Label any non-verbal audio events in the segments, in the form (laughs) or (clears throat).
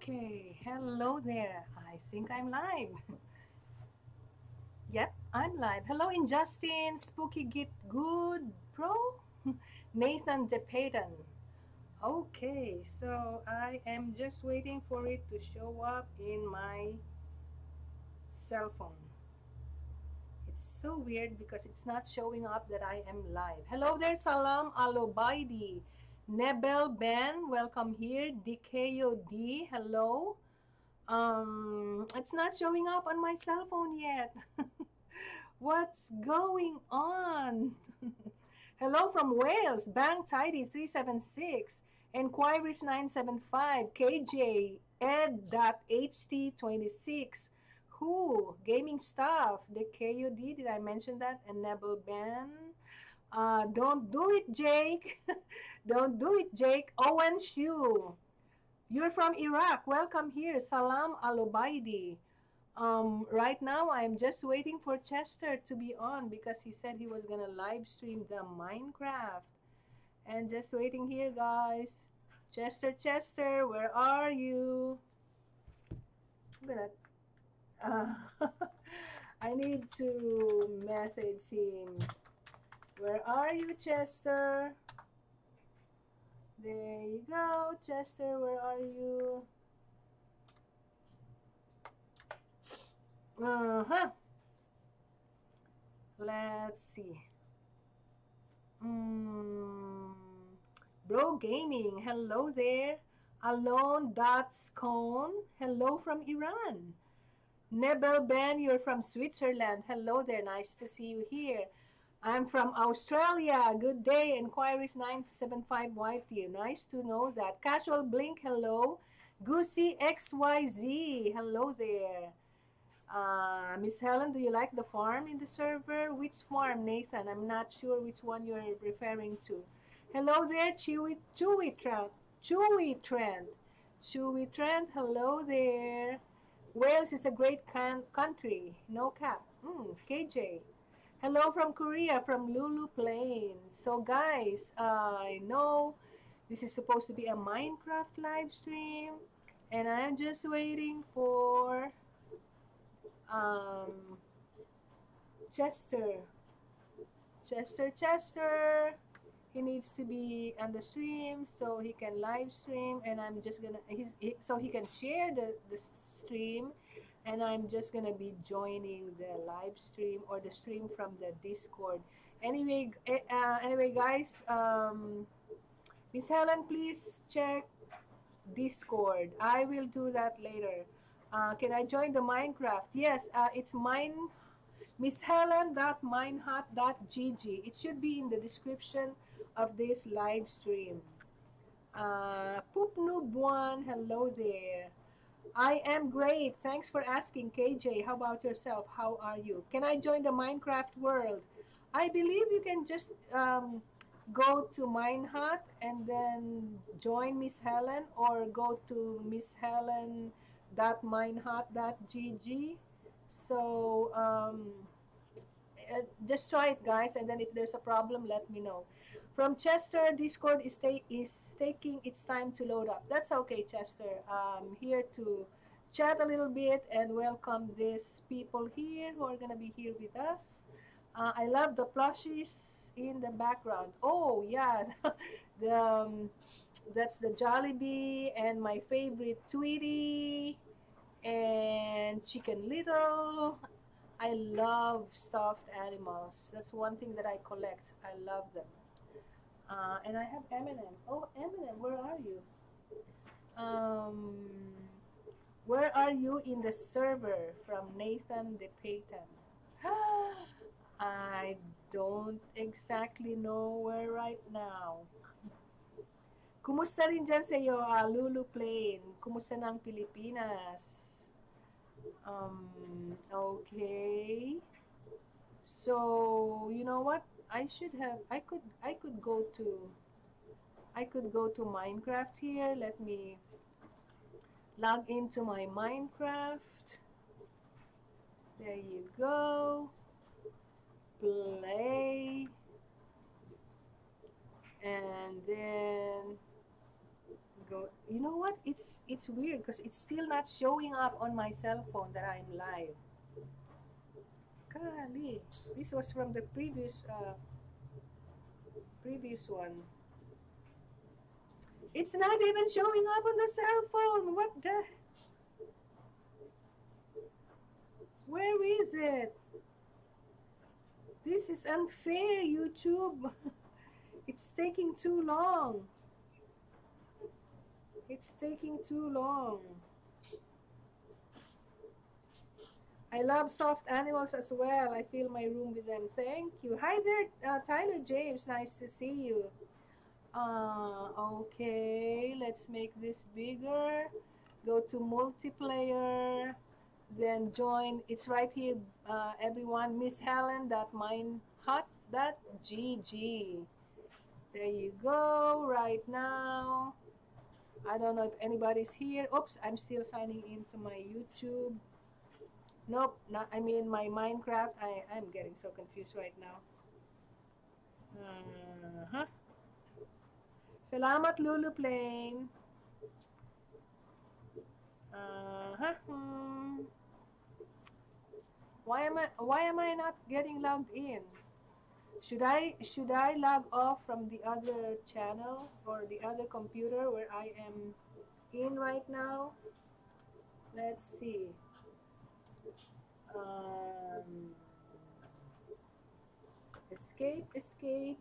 Okay, hello there. I think I'm live. (laughs) yep, I'm live. Hello, Injustin, Spooky Git Good Pro, (laughs) Nathan DePayton. Okay, so I am just waiting for it to show up in my cell phone. It's so weird because it's not showing up that I am live. Hello there, Salam Alobaidi. Nebel Ben, welcome here. DKOD, hello. Um, it's not showing up on my cell phone yet. (laughs) What's going on? (laughs) hello from Wales, Bang Tidy 376, Enquiries 975, KJ, Ed.ht26, Who, Gaming Stuff, KUD, did I mention that? And Nebel Ben. Uh, don't do it, Jake. (laughs) don't do it, Jake. Owen Shu. You're from Iraq. Welcome here. Salam Alubaidi. Um, right now, I'm just waiting for Chester to be on because he said he was going to live stream the Minecraft. And just waiting here, guys. Chester, Chester, where are you? I'm gonna... Uh, (laughs) I need to message him. Where are you, Chester? There you go, Chester. Where are you? Uh-huh. Let's see. Mm. Bro Gaming, hello there. Alone Dots Cone, hello from Iran. Nebel Ben, you're from Switzerland. Hello there, nice to see you here. I'm from Australia. Good day. Inquiries 975 YT. Nice to know that. Casual Blink, hello. Goosey XYZ, hello there. Uh, Miss Helen, do you like the farm in the server? Which farm, Nathan? I'm not sure which one you're referring to. Hello there, Chewy, Chewy Trent. Chewy Trend. Chewy Trend, hello there. Wales is a great country. No cap. Mm, KJ. Hello from Korea, from Lulu Plain. So guys, uh, I know this is supposed to be a Minecraft live stream and I'm just waiting for um, Chester. Chester, Chester. He needs to be on the stream so he can live stream and I'm just gonna, he's, he, so he can share the, the stream and I'm just gonna be joining the live stream or the stream from the Discord. Anyway, eh, uh, anyway, guys, um, Miss Helen, please check Discord. I will do that later. Uh, can I join the Minecraft? Yes, uh, it's mine. Miss Helen. Helen.minehut.gg. It should be in the description of this live stream. Uh, Poop Noob One, hello there. I am great. Thanks for asking, KJ. How about yourself? How are you? Can I join the Minecraft world? I believe you can just um, go to Minehut and then join Miss Helen or go to Miss Helen.minehut.gg. So um, uh, just try it, guys, and then if there's a problem, let me know. From Chester, Discord is, is taking its time to load up. That's okay, Chester. I'm here to chat a little bit and welcome these people here who are going to be here with us. Uh, I love the plushies in the background. Oh, yeah. (laughs) the, um, that's the Jollibee and my favorite Tweety and Chicken Little I love stuffed animals. That's one thing that I collect. I love them. Uh, and I have Eminem. Oh, Eminem, where are you? Um, where are you in the server from Nathan the Payton? (gasps) I don't exactly know where right now. Kumusta rin dyan sa iyo, uh, Lulu Plain? Kumusta ng Pilipinas? Um, okay. So, you know what? I should have, I could, I could go to, I could go to Minecraft here. Let me log into my Minecraft. There you go. Play. And then go you know what? It's it's weird because it's still not showing up on my cell phone that I'm live. Golly, this was from the previous uh, previous one. It's not even showing up on the cell phone. What the? Where is it? This is unfair, YouTube. (laughs) It's taking too long. It's taking too long. I love soft animals as well. I fill my room with them. Thank you. Hi there, uh, Tyler James. Nice to see you. Uh, okay, let's make this bigger. Go to multiplayer. Then join. It's right here, uh, everyone. Miss Helen. That mine hot. That GG. There you go. Right now. I don't know if anybody's here. Oops, I'm still signing into my YouTube. Nope, not, I mean my Minecraft. I, I'm getting so confused right now. Uh-huh. Salamat Lulu Plain. Uh-huh. Hmm. Why am I why am I not getting logged in? Should I should I log off from the other channel or the other computer where I am in right now? Let's see. Um, escape, escape,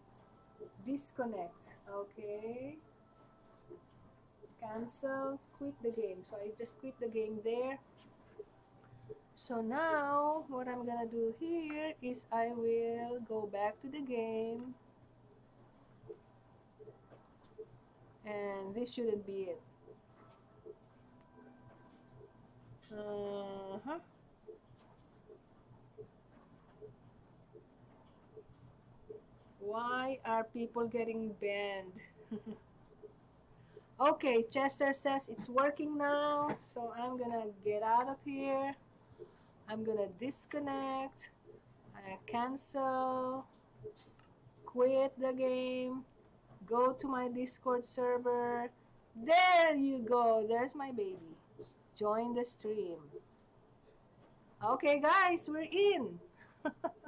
disconnect. Okay. Cancel, quit the game. So I just quit the game there. So now what I'm gonna do here is I will go back to the game and this shouldn't be it. Uh-huh. Why are people getting banned? (laughs) okay, Chester says it's working now, so I'm gonna get out of here. I'm gonna disconnect, cancel, quit the game, go to my Discord server. There you go, there's my baby. Join the stream. Okay guys, we're in. (laughs)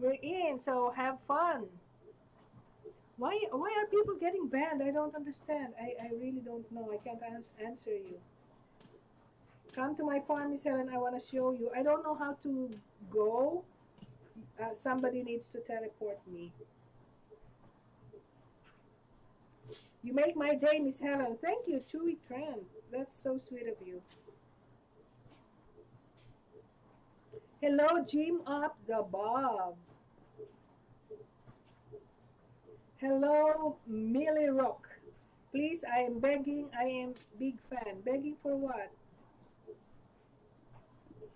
we're in, so have fun. Why, why are people getting banned? I don't understand. I, I really don't know. I can't ans answer you. Come to my farm, Miss Helen. I want to show you. I don't know how to go. Uh, somebody needs to teleport me. You make my day, Miss Helen. Thank you, Chewy Trend. That's so sweet of you. Hello, Jim Up the Bob. Hello, Millie Rock. Please, I am begging. I am big fan. Begging for what?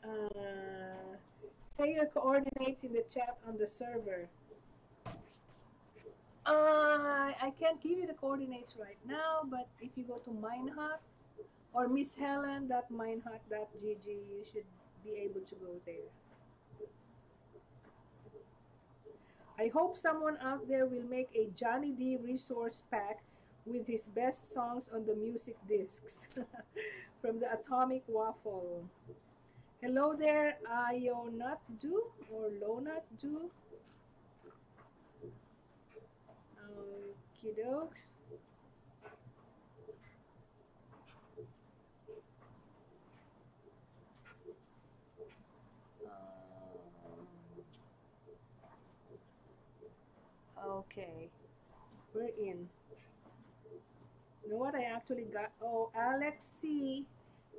Uh, say your coordinates in the chat on the server. Uh, I can't give you the coordinates right now, but if you go to Minehut or Miss Helen Helen.minehut.gg, you should be able to go there. I hope someone out there will make a Johnny Dee resource pack with his best songs on the music discs (laughs) from the Atomic Waffle. Hello there, Ionut Do or Lonut Do. Okie dokes. Okay, we're in. You know what I actually got? Oh, Alex C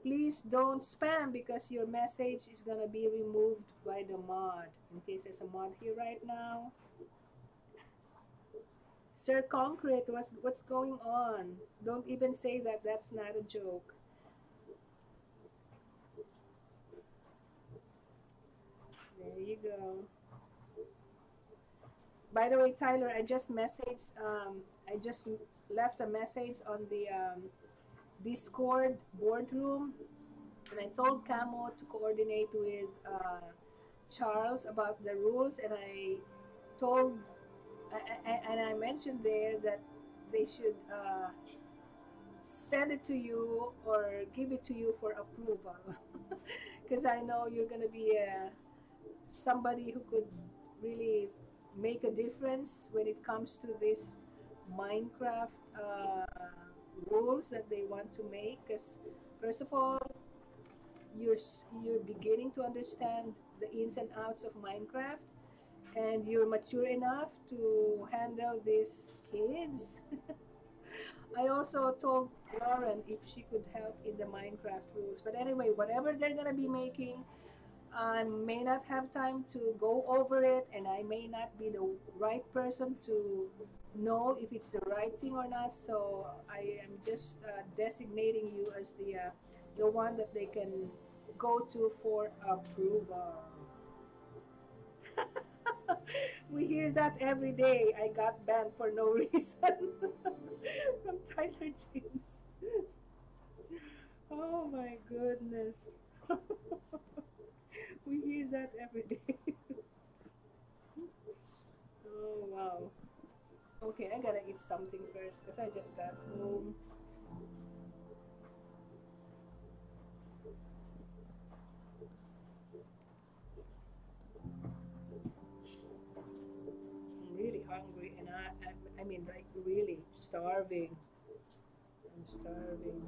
please don't spam because your message is gonna be removed by the mod. In case there's a mod here right now. Sir concrete what's what's going on? Don't even say that. That's not a joke. There you go by the way tyler i just messaged um, i just left a message on the um, Discord boardroom, and I told Camo to coordinate with uh, Charles about the rules, and I told, I, I, and I mentioned there that they should uh, send it to you or give it to you for approval. (laughs) Because I know you're gonna be uh, somebody who could really make a difference when it comes to this Minecraft uh, rules that they want to make because first of all you're you're beginning to understand the ins and outs of Minecraft and you're mature enough to handle these kids. (laughs) I also told Lauren if she could help in the Minecraft rules but anyway whatever they're gonna be making I may not have time to go over it and I may not be the right person to know if it's the right thing or not. So I am just uh, designating you as the uh, the one that they can go to for approval. (laughs) We hear that every day. I got banned for no (laughs) reason from Tyler James. (laughs) Oh my goodness we hear that every day (laughs) oh wow Okay, I gotta eat something first because I just got home. I'm really hungry and I, I, I mean like really starving. I'm starving.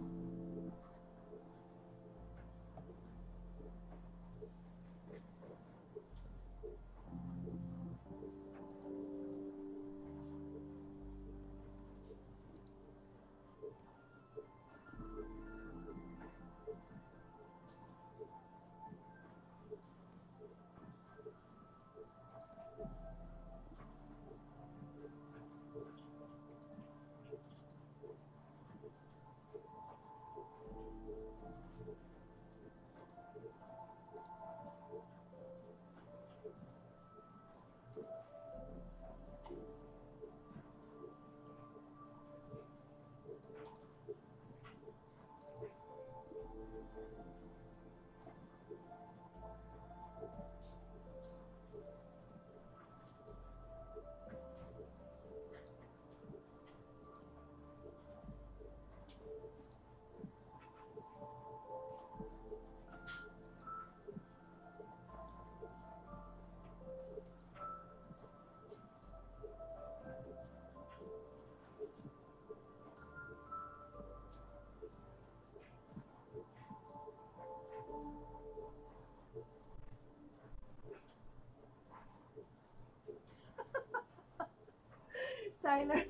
Tyler.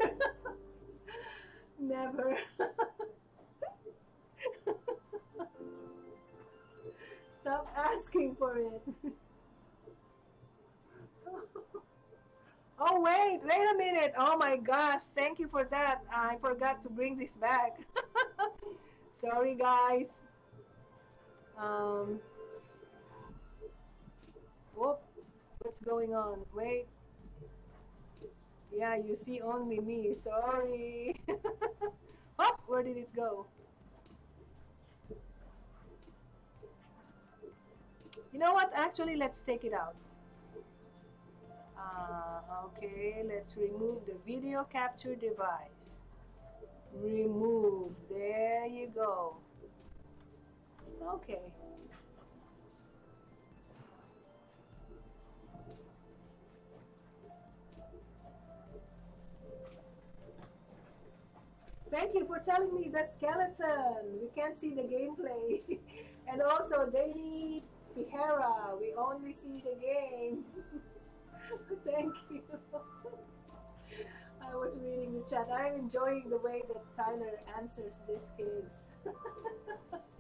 Never. Stop asking for it. oh, wait, wait a minute. Oh my gosh, thank you for that. I forgot to bring this back. (laughs) Sorry, guys. Um, whoop, what's going on? Wait. Yeah, you see only me. Sorry. (laughs) oh, where did it go? You know what? Actually, let's take it out. Uh, okay, let's remove the video capture device. Remove. There you go. Okay. Thank you for telling me the skeleton. We can't see the gameplay. (laughs) and also, Daily Pihera, we only see the game. (laughs) Thank you. I was reading the chat. I'm enjoying the way that Tyler answers these kids. (laughs)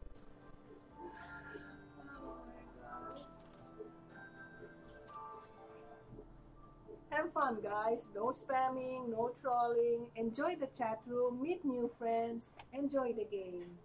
Have fun, guys. No spamming, no trolling. Enjoy the chat room, meet new friends, enjoy the game.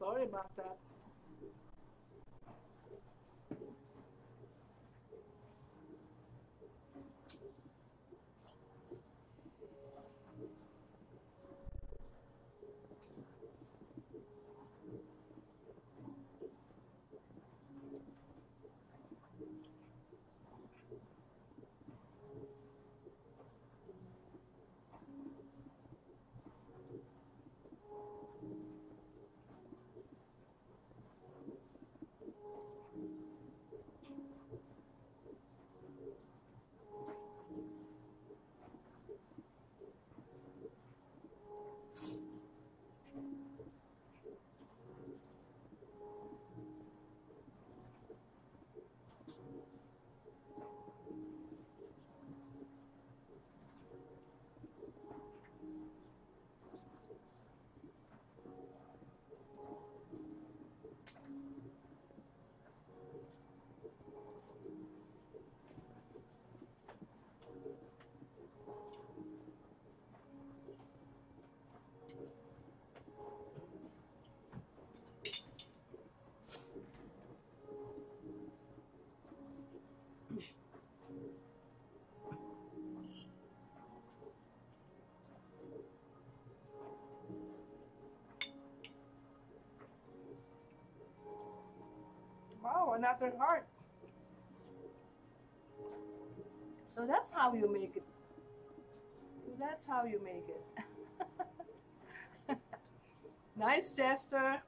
Sorry about that. Another heart. So that's how you make it. That's how you make it. (laughs) nice, Chester.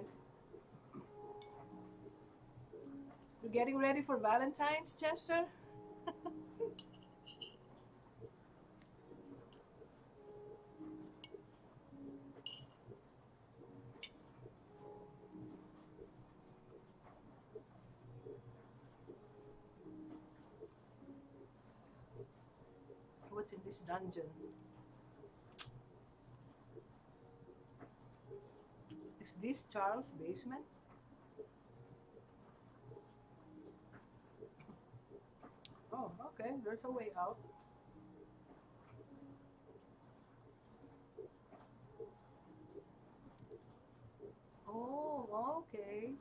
Nice. You're getting ready for Valentine's, Chester? (laughs) What's in this dungeon? This Charles' basement? Oh, okay. There's a way out. Oh, okay.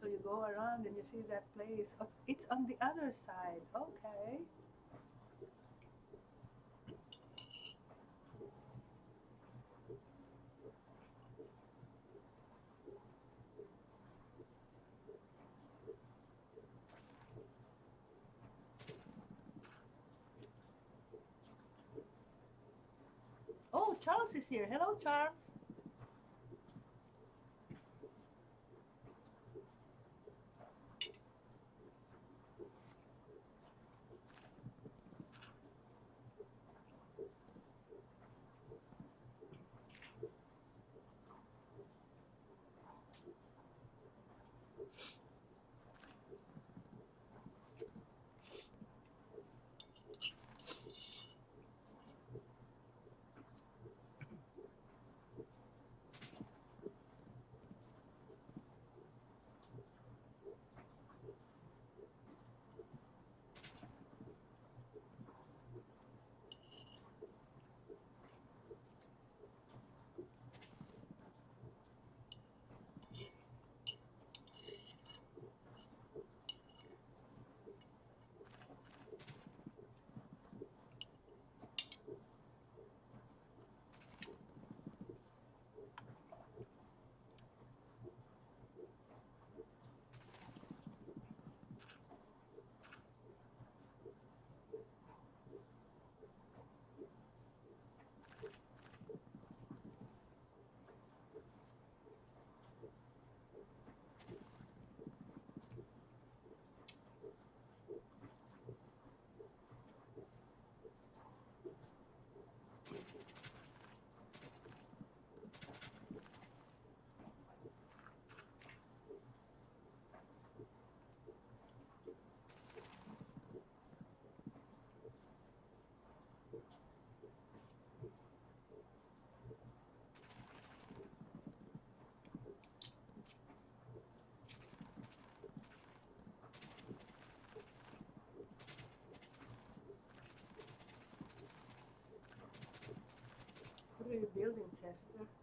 So you go around and you see that place. Oh, it's on the other side. Okay. Oh, Charles is here. Hello, Charles. we build Chester.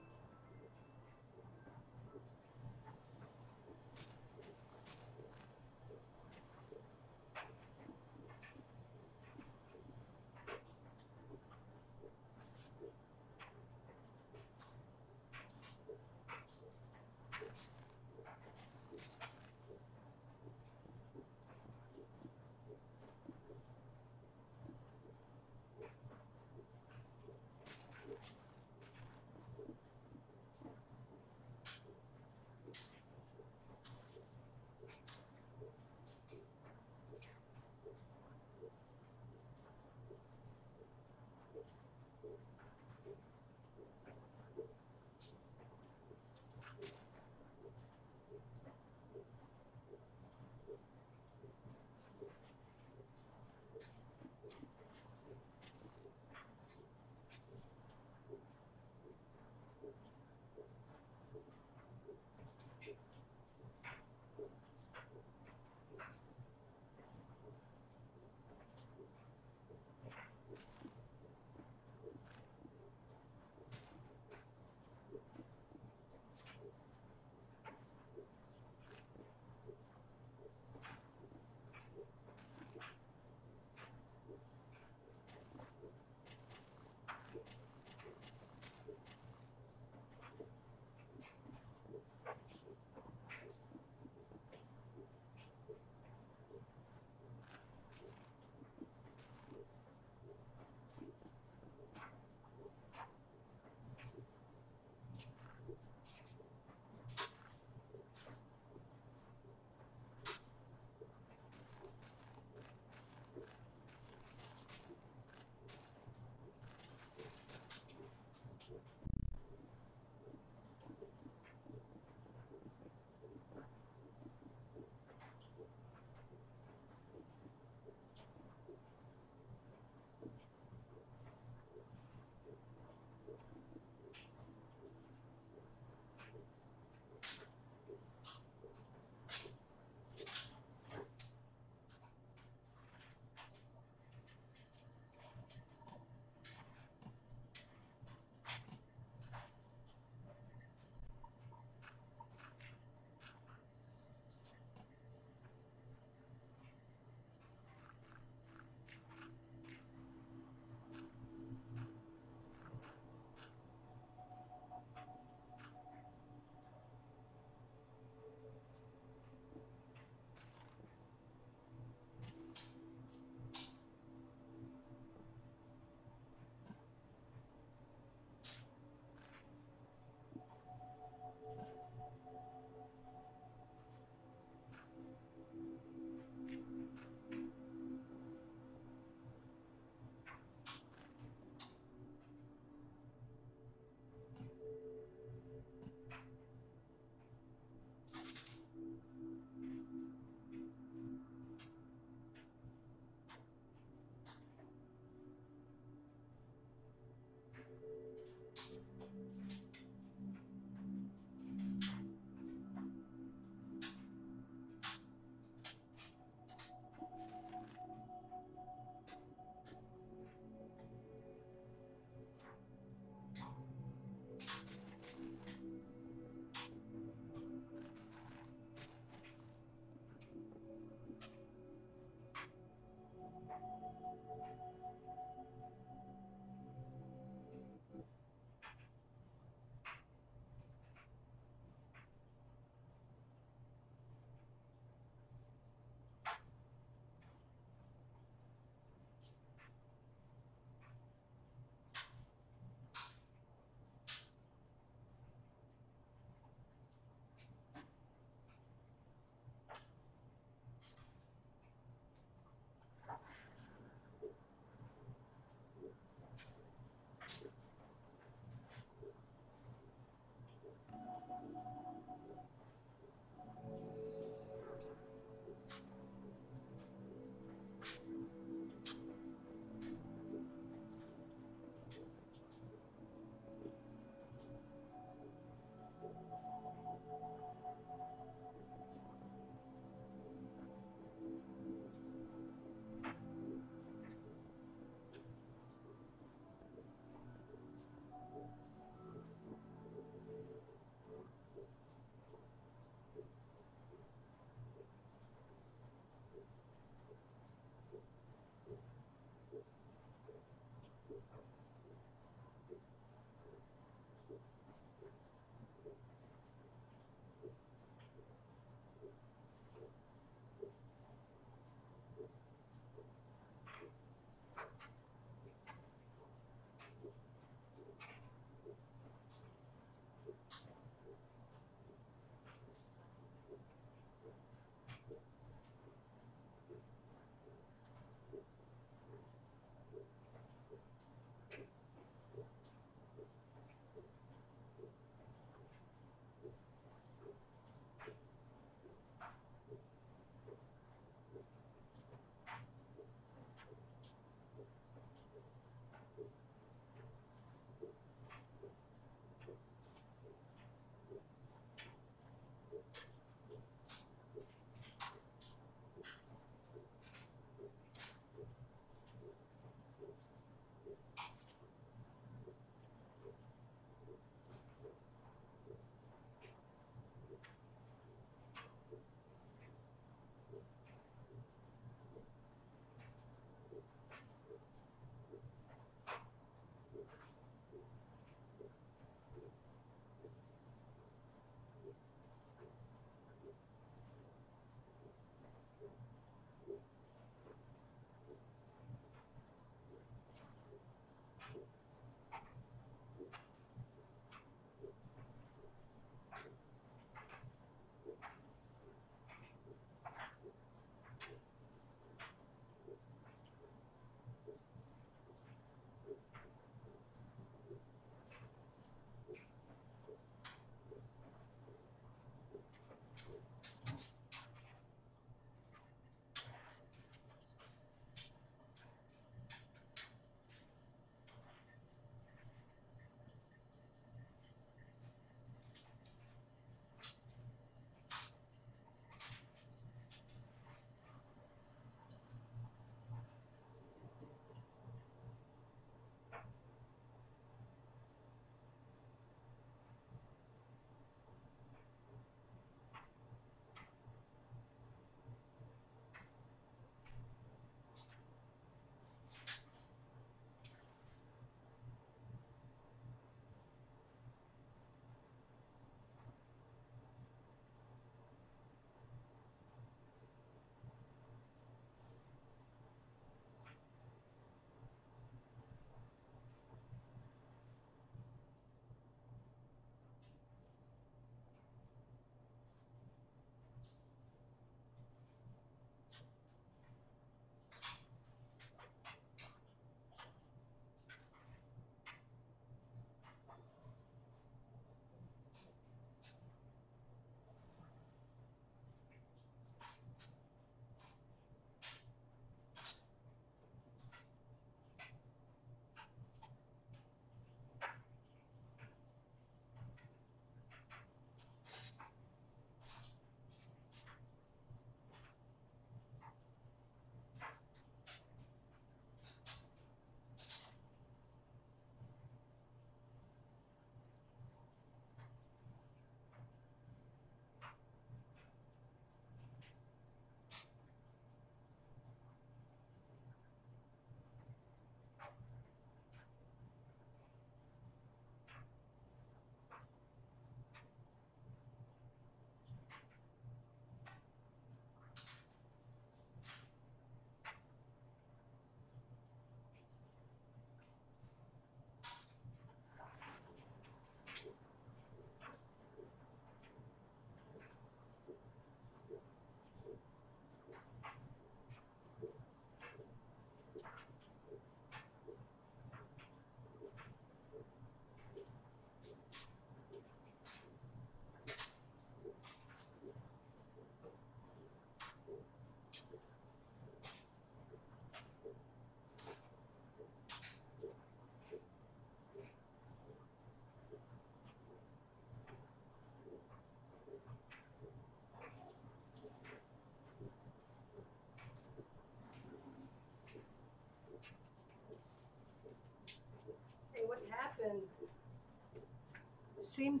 Stream?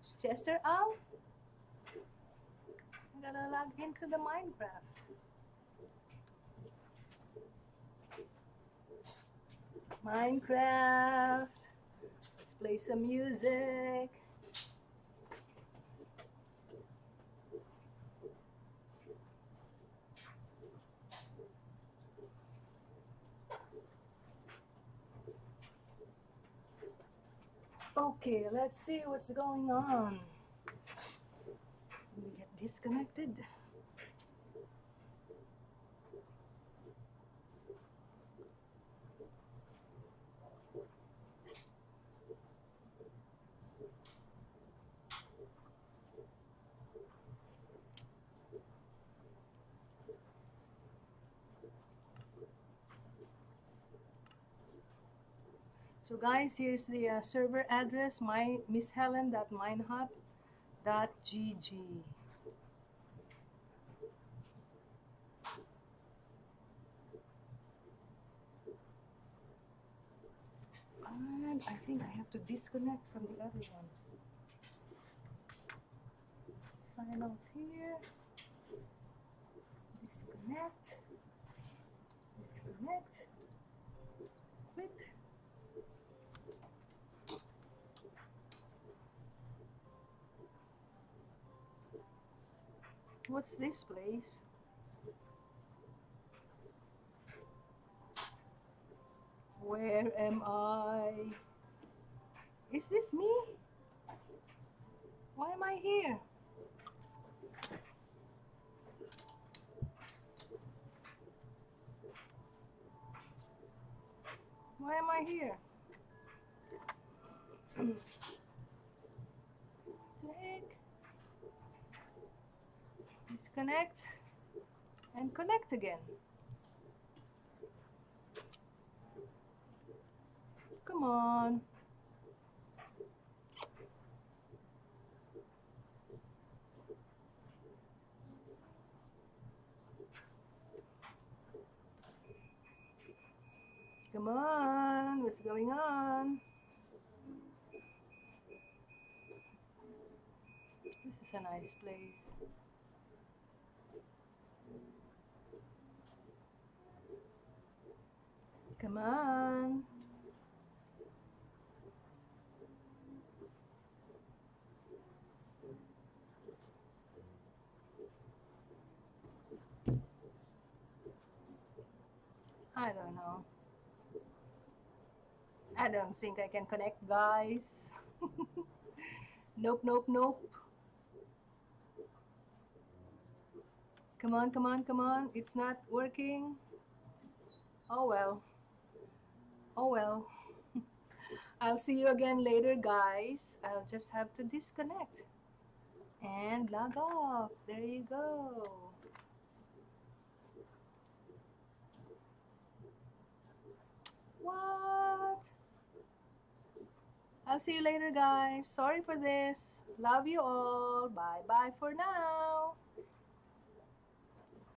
Is Chester out? I gotta log into the Minecraft. Minecraft. Let's play some music. Okay, let's see what's going on. We get disconnected. So guys, here's the uh, server address, my MsHelen.minehut.gg. And I think I have to disconnect from the other one. Sign out here. Disconnect. Disconnect. Quit. What's this place? Where am I? Is this me? Why am I here? Why am I here? (clears throat) Take disconnect and connect again. Come on. Come on, what's going on? This is a nice place. Come on. I don't know. I don't think I can connect, guys. (laughs) nope, nope, nope. Come on, come on, come on. It's not working. Oh well. Oh well. (laughs) I'll see you again later, guys. I'll just have to disconnect and log off. There you go. What? I'll see you later, guys. Sorry for this. Love you all. Bye bye for now.